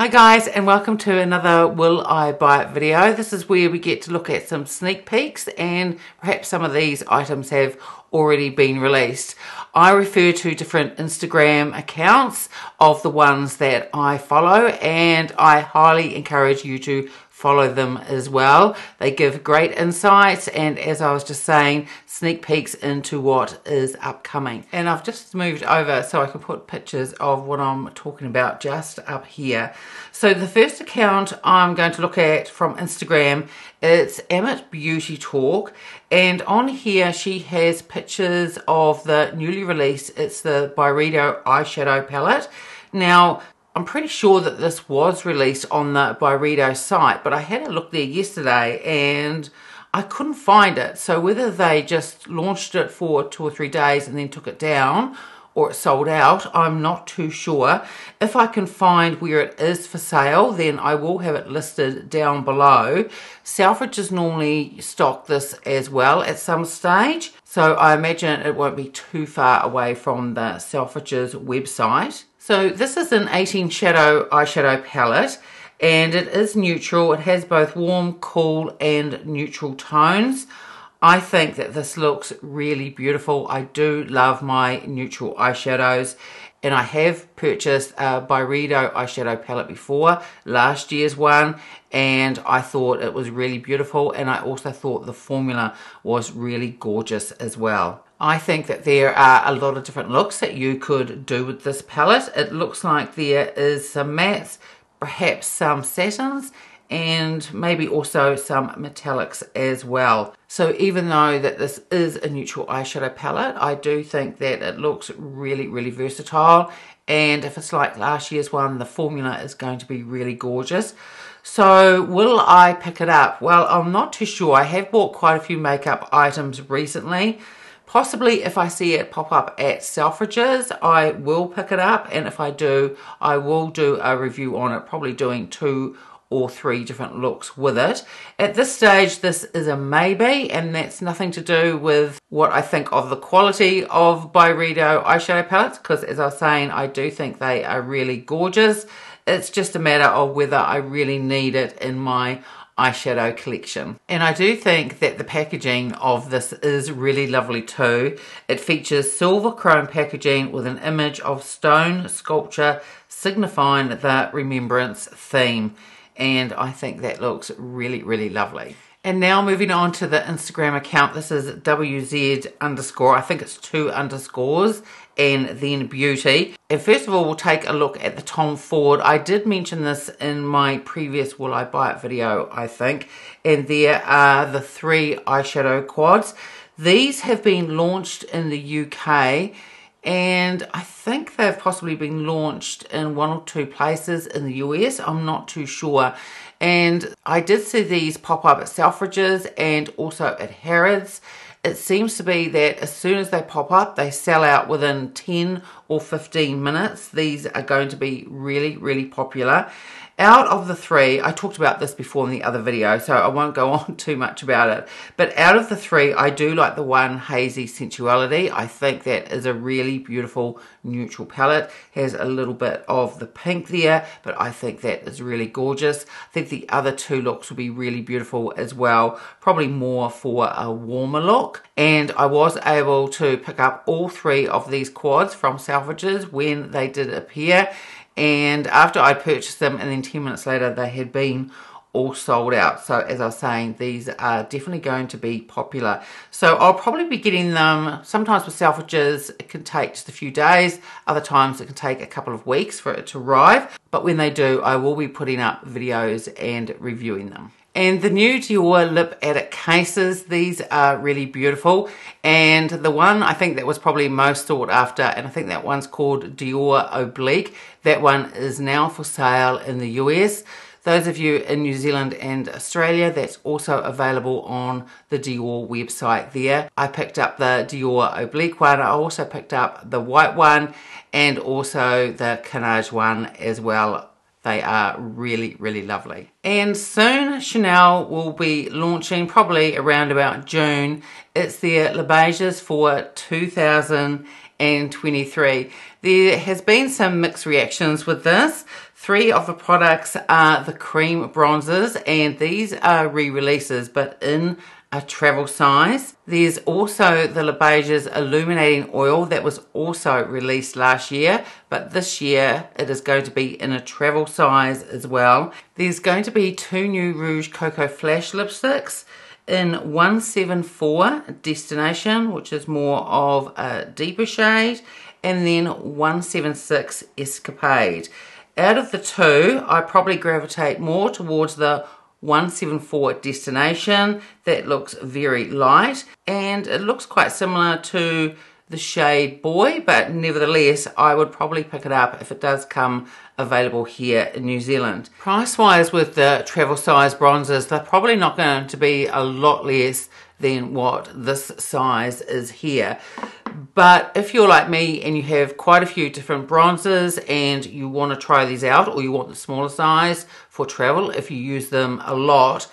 Hi guys and welcome to another Will I Buy It video. This is where we get to look at some sneak peeks and perhaps some of these items have already been released. I refer to different Instagram accounts of the ones that I follow and I highly encourage you to follow them as well. They give great insights and as I was just saying, sneak peeks into what is upcoming. And I've just moved over so I can put pictures of what I'm talking about just up here. So the first account I'm going to look at from Instagram, it's Emmett Beauty Talk. And on here, she has pictures of the newly released, it's the Byredo eyeshadow palette. Now, I'm pretty sure that this was released on the Byredo site, but I had a look there yesterday and I couldn't find it. So whether they just launched it for two or three days and then took it down or it sold out, I'm not too sure. If I can find where it is for sale, then I will have it listed down below. Selfridges normally stock this as well at some stage, so I imagine it won't be too far away from the Selfridges website. So this is an 18 shadow eyeshadow palette and it is neutral. It has both warm, cool and neutral tones. I think that this looks really beautiful. I do love my neutral eyeshadows and I have purchased a Byredo eyeshadow palette before, last year's one, and I thought it was really beautiful and I also thought the formula was really gorgeous as well. I think that there are a lot of different looks that you could do with this palette. It looks like there is some mattes, perhaps some satins, and maybe also some metallics as well. So even though that this is a neutral eyeshadow palette, I do think that it looks really, really versatile. And if it's like last year's one, the formula is going to be really gorgeous. So will I pick it up? Well, I'm not too sure. I have bought quite a few makeup items recently. Possibly if I see it pop up at Selfridges, I will pick it up. And if I do, I will do a review on it, probably doing two or three different looks with it. At this stage, this is a maybe, and that's nothing to do with what I think of the quality of Byredo eyeshadow palettes, because as I was saying, I do think they are really gorgeous. It's just a matter of whether I really need it in my eyeshadow collection. And I do think that the packaging of this is really lovely too. It features silver chrome packaging with an image of stone sculpture signifying the remembrance theme. And I think that looks really, really lovely. And now moving on to the Instagram account. This is WZ underscore. I think it's two underscores and then beauty. And first of all, we'll take a look at the Tom Ford. I did mention this in my previous Will I Buy It video, I think. And there are the three eyeshadow quads. These have been launched in the UK and I think they've possibly been launched in one or two places in the US. I'm not too sure. And I did see these pop up at Selfridges and also at Harrods. It seems to be that as soon as they pop up, they sell out within 10 or 15 minutes. These are going to be really, really popular. Out of the three, I talked about this before in the other video, so I won't go on too much about it. But out of the three, I do like the one Hazy Sensuality. I think that is a really beautiful neutral palette. Has a little bit of the pink there, but I think that is really gorgeous. I think the other two looks will be really beautiful as well. Probably more for a warmer look. And I was able to pick up all three of these quads from Selfridges when they did appear and after I purchased them and then 10 minutes later they had been all sold out. So as I was saying, these are definitely going to be popular. So I'll probably be getting them, sometimes with Selfridges, it can take just a few days. Other times it can take a couple of weeks for it to arrive. But when they do, I will be putting up videos and reviewing them. And the new Dior Lip Addict cases, these are really beautiful. And the one I think that was probably most sought after, and I think that one's called Dior Oblique. That one is now for sale in the US. Those of you in New Zealand and Australia, that's also available on the Dior website there. I picked up the Dior Oblique one. I also picked up the white one and also the Cannage one as well they are really, really lovely. And soon Chanel will be launching, probably around about June, it's their Les Beiges for 2023. There has been some mixed reactions with this. Three of the products are the cream bronzers and these are re-releases but in a travel size. There's also the Les Beiges Illuminating Oil that was also released last year, but this year it is going to be in a travel size as well. There's going to be two new Rouge Coco Flash lipsticks in 174 Destination, which is more of a deeper shade, and then 176 Escapade. Out of the two, I probably gravitate more towards the 174 destination that looks very light and it looks quite similar to the shade Boy, but nevertheless, I would probably pick it up if it does come available here in New Zealand. Price-wise with the travel size bronzers, they're probably not going to be a lot less than what this size is here. But if you're like me and you have quite a few different bronzers and you want to try these out or you want the smaller size for travel if you use them a lot,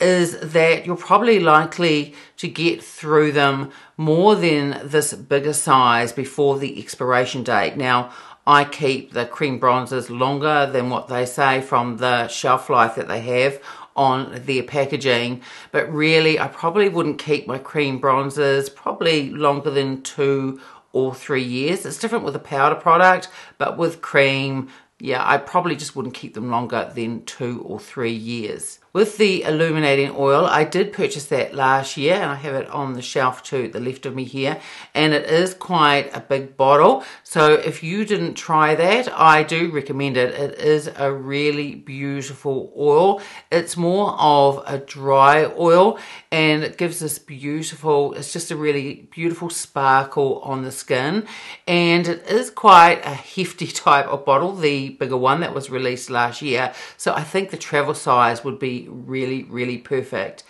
is that you're probably likely to get through them more than this bigger size before the expiration date. Now, I keep the cream bronzers longer than what they say from the shelf life that they have on their packaging but really I probably wouldn't keep my cream bronzers probably longer than two or three years. It's different with a powder product but with cream yeah I probably just wouldn't keep them longer than two or three years with the illuminating oil, I did purchase that last year and I have it on the shelf to the left of me here. And it is quite a big bottle. So if you didn't try that, I do recommend it. It is a really beautiful oil. It's more of a dry oil and it gives this beautiful, it's just a really beautiful sparkle on the skin. And it is quite a hefty type of bottle, the bigger one that was released last year. So I think the travel size would be really, really perfect.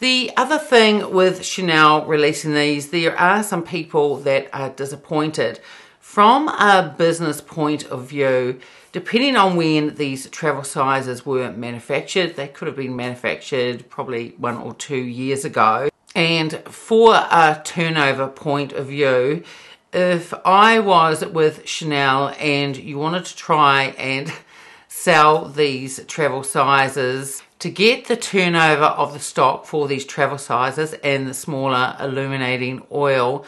The other thing with Chanel releasing these, there are some people that are disappointed. From a business point of view, depending on when these travel sizes were manufactured, they could have been manufactured probably one or two years ago. And for a turnover point of view, if I was with Chanel and you wanted to try and sell these travel sizes to get the turnover of the stock for these travel sizes and the smaller illuminating oil,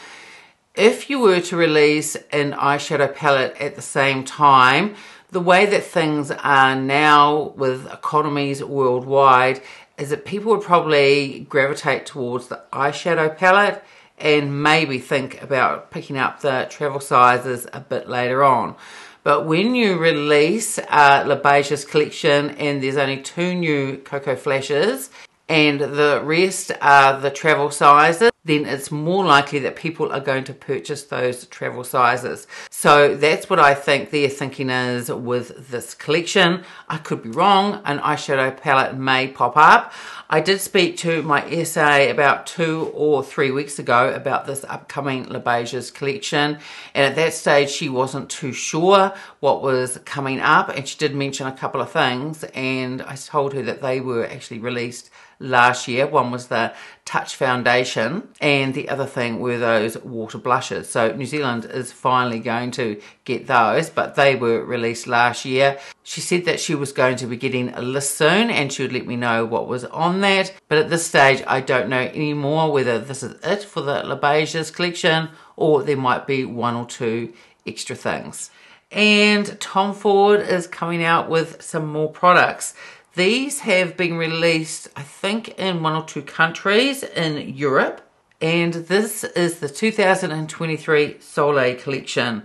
if you were to release an eyeshadow palette at the same time, the way that things are now with economies worldwide is that people would probably gravitate towards the eyeshadow palette and maybe think about picking up the travel sizes a bit later on. But when you release uh, Beige's collection and there's only two new Coco Flashes and the rest are the travel sizes, then it's more likely that people are going to purchase those travel sizes. So that's what I think their thinking is with this collection. I could be wrong, an eyeshadow palette may pop up. I did speak to my SA about two or three weeks ago about this upcoming Le collection and at that stage she wasn't too sure what was coming up and she did mention a couple of things and I told her that they were actually released last year. One was the Touch Foundation and the other thing were those water blushes. So New Zealand is finally going to get those, but they were released last year. She said that she was going to be getting a list soon and she would let me know what was on that. But at this stage, I don't know anymore whether this is it for the Les Beiges collection or there might be one or two extra things. And Tom Ford is coming out with some more products. These have been released, I think, in one or two countries in Europe. And this is the 2023 Soleil collection.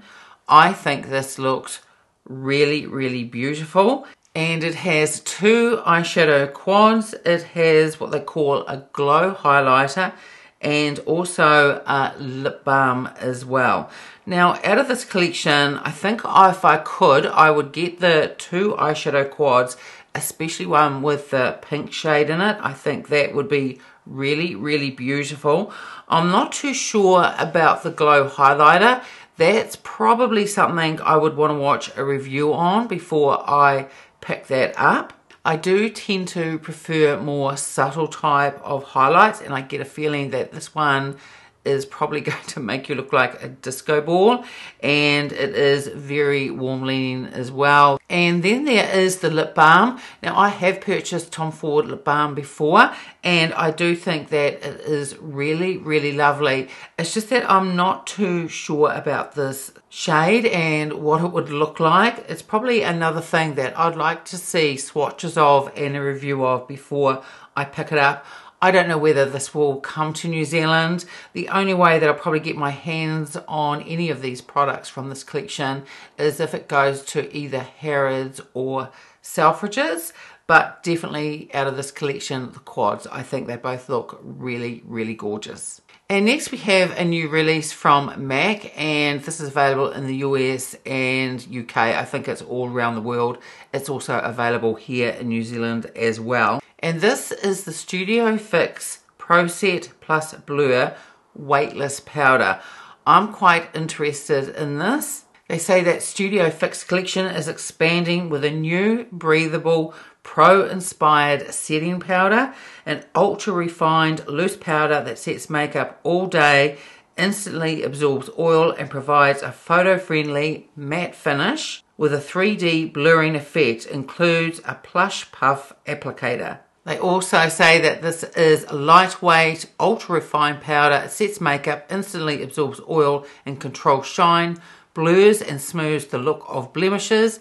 I think this looks really, really beautiful. And it has two eyeshadow quads. It has what they call a glow highlighter and also a lip balm as well. Now, out of this collection, I think if I could, I would get the two eyeshadow quads especially one with the pink shade in it. I think that would be really, really beautiful. I'm not too sure about the glow highlighter. That's probably something I would want to watch a review on before I pick that up. I do tend to prefer more subtle type of highlights and I get a feeling that this one is probably going to make you look like a disco ball and it is very warm leaning as well. And then there is the lip balm. Now I have purchased Tom Ford lip balm before and I do think that it is really, really lovely. It's just that I'm not too sure about this shade and what it would look like. It's probably another thing that I'd like to see swatches of and a review of before I pick it up. I don't know whether this will come to New Zealand. The only way that I'll probably get my hands on any of these products from this collection is if it goes to either Harrods or Selfridges. But definitely out of this collection, the quads, I think they both look really, really gorgeous. And next we have a new release from MAC and this is available in the US and UK. I think it's all around the world. It's also available here in New Zealand as well. And this is the Studio Fix Pro Set Plus Blur Weightless Powder. I'm quite interested in this. They say that Studio Fix collection is expanding with a new breathable pro-inspired setting powder, an ultra-refined loose powder that sets makeup all day, instantly absorbs oil and provides a photo-friendly matte finish with a 3D blurring effect, includes a plush puff applicator. They also say that this is a lightweight, ultra refined powder. It sets makeup, instantly absorbs oil and controls shine, blurs and smooths the look of blemishes.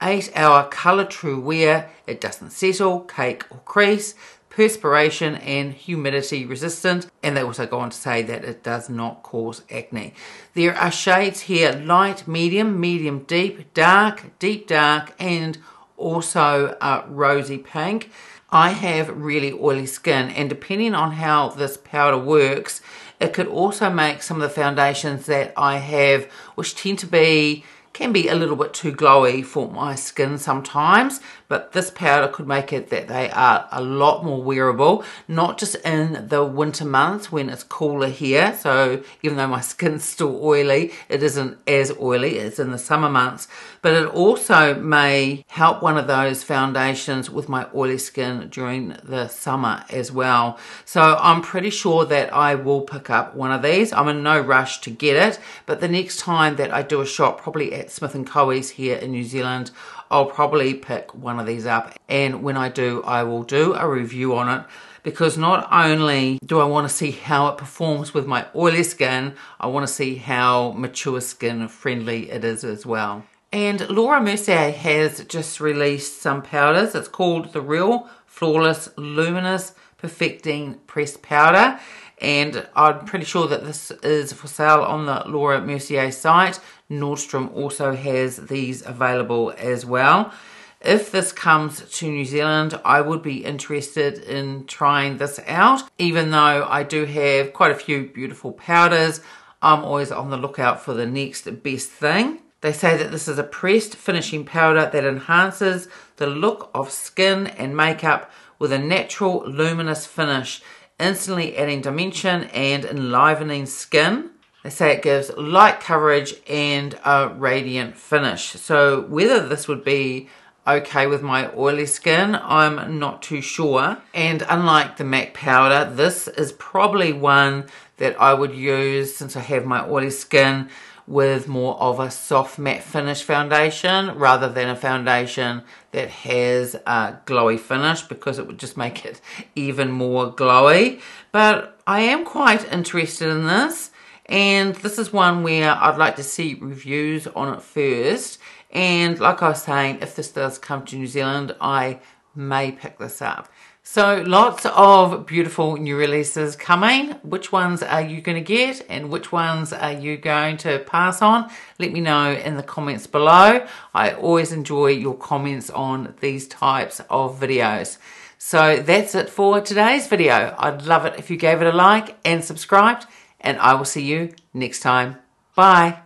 8 hour colour true wear. It doesn't settle, cake or crease. Perspiration and humidity resistant. And they also go on to say that it does not cause acne. There are shades here light, medium, medium deep, dark, deep dark, and also a rosy pink. I have really oily skin and depending on how this powder works, it could also make some of the foundations that I have, which tend to be can be a little bit too glowy for my skin sometimes, but this powder could make it that they are a lot more wearable, not just in the winter months when it's cooler here. So even though my skin's still oily, it isn't as oily as in the summer months, but it also may help one of those foundations with my oily skin during the summer as well. So I'm pretty sure that I will pick up one of these. I'm in no rush to get it, but the next time that I do a shop, probably at Smith & Caughey's here in New Zealand, I'll probably pick one of these up. And when I do, I will do a review on it because not only do I want to see how it performs with my oily skin, I want to see how mature skin friendly it is as well. And Laura Mercier has just released some powders. It's called the Real Flawless Luminous Perfecting Pressed Powder and I'm pretty sure that this is for sale on the Laura Mercier site. Nordstrom also has these available as well. If this comes to New Zealand, I would be interested in trying this out. Even though I do have quite a few beautiful powders, I'm always on the lookout for the next best thing. They say that this is a pressed finishing powder that enhances the look of skin and makeup with a natural luminous finish instantly adding dimension and enlivening skin. They say it gives light coverage and a radiant finish. So whether this would be okay with my oily skin, I'm not too sure. And unlike the MAC powder, this is probably one that I would use since I have my oily skin with more of a soft matte finish foundation rather than a foundation that has a glowy finish because it would just make it even more glowy. But I am quite interested in this and this is one where I'd like to see reviews on it first. And like I was saying, if this does come to New Zealand, I may pick this up. So lots of beautiful new releases coming. Which ones are you going to get and which ones are you going to pass on? Let me know in the comments below. I always enjoy your comments on these types of videos. So that's it for today's video. I'd love it if you gave it a like and subscribed and I will see you next time. Bye.